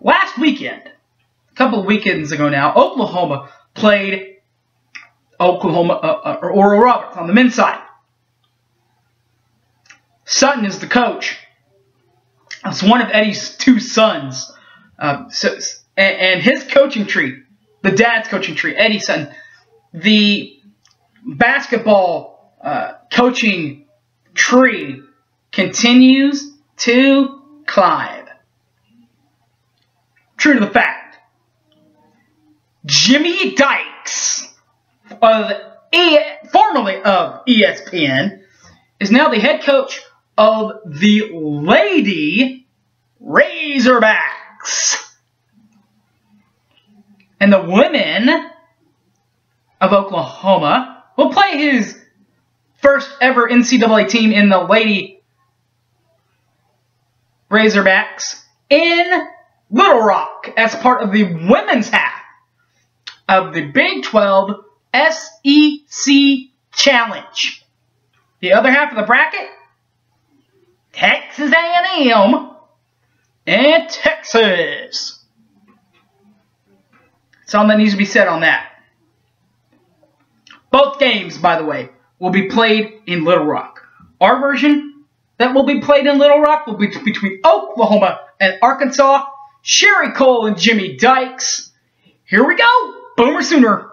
last weekend, a couple of weekends ago now, Oklahoma played Oklahoma uh, uh, or Oral Roberts on the men's side. Sutton is the coach. It's one of Eddie's two sons. Uh, so, and, and his coaching tree, the dad's coaching tree, Eddie Sutton, the basketball uh, coaching tree continues to climb. True to the fact. Jimmy Dykes of e formerly of ESPN is now the head coach of the Lady Razorbacks. And the women of Oklahoma will play his first ever NCAA team in the Lady Razorbacks in Little Rock as part of the women's half of the Big 12 SEC Challenge. The other half of the bracket, Texas A&M and Texas. All that needs to be said on that. Both games, by the way, will be played in Little Rock. Our version that will be played in Little Rock will be between Oklahoma and Arkansas. Sherri Coale and Jimmy Dykes. Here we go. Boomer Sooner.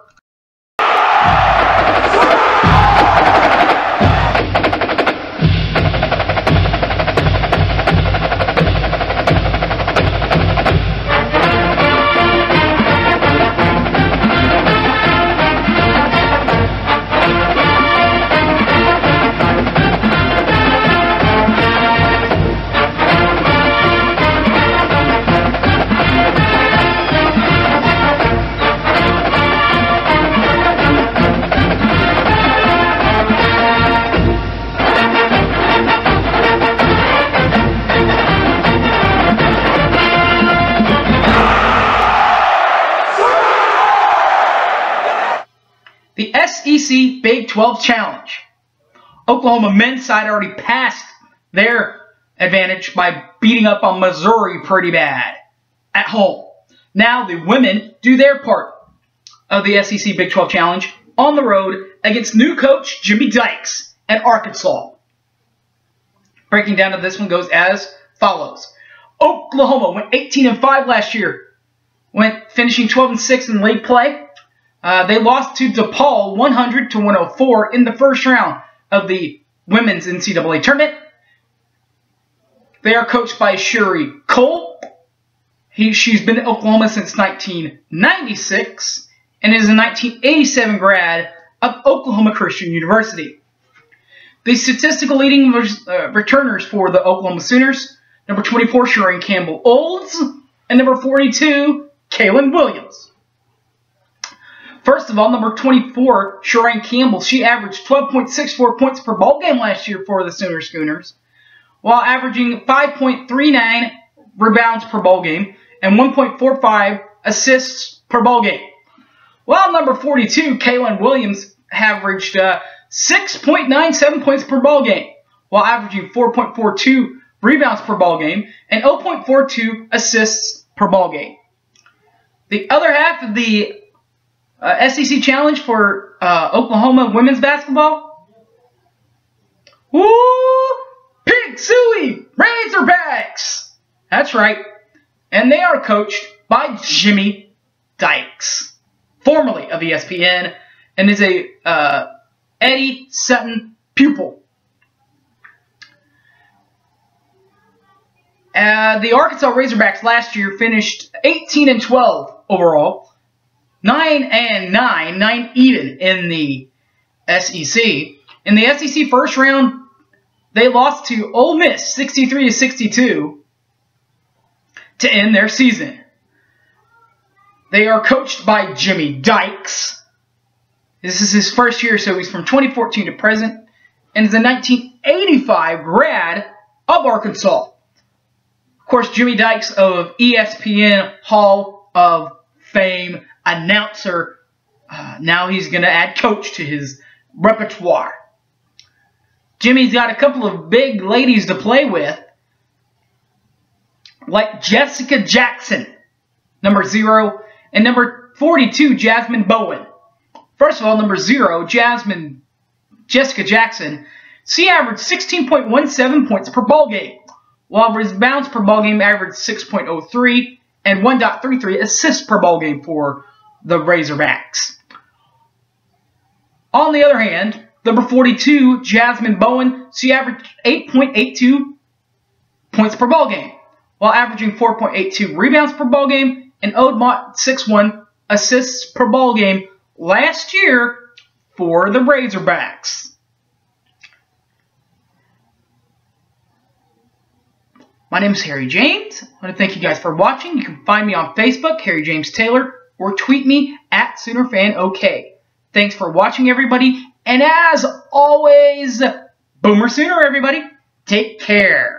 SEC Big 12 Challenge. Oklahoma men's side already passed their advantage by beating up on Missouri pretty bad at home. Now the women do their part of the SEC Big 12 Challenge on the road against new coach Jimmy Dykes at Arkansas. Breaking down to this one goes as follows. Oklahoma went 18 and 5 last year, went finishing 12 and 6 in league play. Uh, they lost to DePaul 100 to 104 in the first round of the women's NCAA tournament. They are coached by Sherri Coale. He, she's been at Oklahoma since 1996 and is a 1987 grad of Oklahoma Christian University. The statistical leading uh, returners for the Oklahoma Sooners, number 24, Sharane Campbell Olds, and number 42, Kaylon Williams. First of all, number 24, Sharane Campbell, she averaged 12.64 points per ball game last year for the Sooner Schooners, while averaging 5.39 rebounds per ball game and 1.45 assists per ball game. While number 42, Kaylon Williams, averaged uh, 6.97 points per ball game, while averaging 4.42 rebounds per ball game and 0.42 assists per ball game. The other half of the uh, SEC challenge for uh, Oklahoma women's basketball. Woo! Pig Sooie Razorbacks! That's right. And they are coached by Jimmy Dykes, formerly of ESPN, and is a uh, Eddie Sutton pupil. Uh, the Arkansas Razorbacks last year finished 18 and 12 overall 9 and 9, 9 even in the SEC. In the SEC first round, they lost to Ole Miss 63 to 62 to end their season. They are coached by Jimmy Dykes. This is his first year, so he's from 2014 to present, and is a 1985 grad of Arkansas. Of course, Jimmy Dykes of ESPN Hall of Fame announcer. Uh, now he's going to add coach to his repertoire. Jimmy's got a couple of big ladies to play with, like Jessica Jackson number 0, and number 42, Jhasmin Bowen. First of all, number 0, Jasmine Jessica Jackson. She averaged 16.17 points per ball game, while rebounds per ball game averaged 6.03 and 1.33 assists per ball game for the Razorbacks. On the other hand, number 42, Jhasmin Bowen, she averaged 8.82 points per ball game, while averaging 4.82 rebounds per ball game and Oddmont 6.1 assists per ball game last year for the Razorbacks. My name is Harry James. I want to thank you guys for watching. You can find me on Facebook, Harry James Taylor, or tweet me at SoonerFanOK. Thanks for watching, everybody. And as always, Boomer Sooner, everybody. Take care.